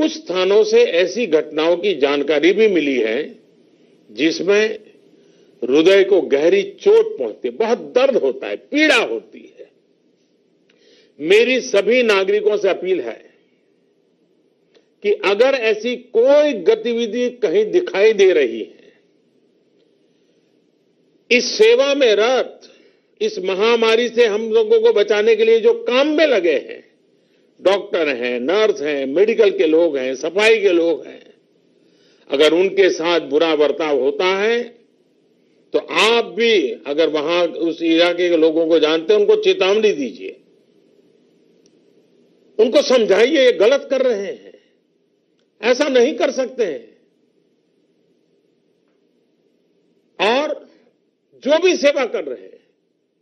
कुछ स्थानों से ऐसी घटनाओं की जानकारी भी मिली है, जिसमें हृदय को गहरी चोट पहुँचती बहुत दर्द होता है, पीड़ा होती है। मेरी सभी नागरिकों से अपील है कि अगर ऐसी कोई गतिविधि कहीं दिखाई दे रही है, इस सेवा में रत, इस महामारी से हम लोगों को बचाने के लिए जो काम में लगे हैं डॉक्टर हैं, नर्स हैं, मेडिकल के लोग हैं, सफ़ाई के लोग हैं। अगर उनके साथ बुरा बर्ताव होता है तो आप भी अगर वहाँ उस इलाके के लोगों को जानते हैं, उनको चेतावनी दीजिए। उनको समझाइए, ये गलत कर रहे हैं। ऐसा नहीं कर सकते हैं। और जो भी सेवा कर रहे हैं,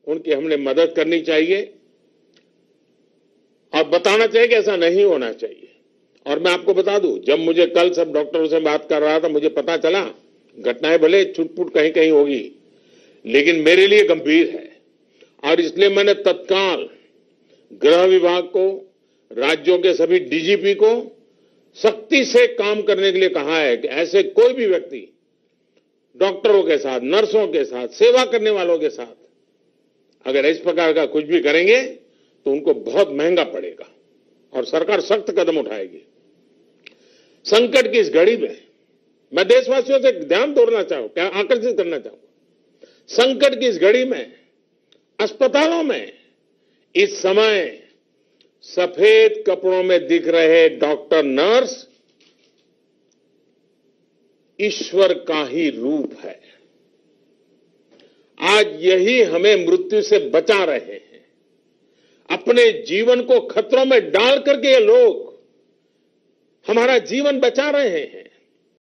उनकी हमने मदद करनी चाहिए। और बताना चाहिए कि ऐसा नहीं होना चाहिए। और मैं आपको बता दूँ, जब मुझे कल सब डॉक्टरों से बात कर रहा था, मुझे पता चला, घटनाएँ भले छुटपुट कहीं कहीं होगी, लेकिन मेरे लिए गंभीर है। और इसलिए मैंने तत्काल गृह विभाग को, राज्यों के सभी डीजीपी को सख्ती से काम करने के लिए कहा है कि ऐसे कोई भी व्यक्ति डॉक्टरों के साथ, नर्सों के साथ, सेवा करने वालों के साथ, अगर इस प्रकार का कुछ भी करेंगे तो उनको बहुत महँगा पड़ेगा और सरकार सख्त कदम उठाएगी। संकट की इस घड़ी में मैं देशवासियों से ध्यान तोड़ना चाहूँ, क्या आकर्षित करना चाहूँगा संकट की इस घड़ी में, अस्पतालों में इस समय सफ़ेद कपड़ों में दिख रहे डॉक्टर नर्स ईश्वर का ही रूप है। आज यही हमें मृत्यु से बचा रहे हैं। अपने जीवन को खतरों में डाल करके ये लोग हमारा जीवन बचा रहे हैं।